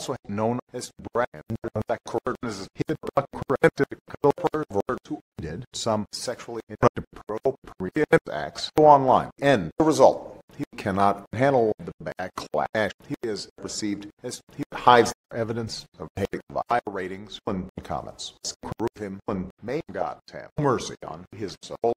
also known as brand that court is hit who did some sexually inappropriate acts go online. And the result, he cannot handle the backlash he has received as he hides evidence of hate via ratings and comments. Screw him and may God have mercy on his soul.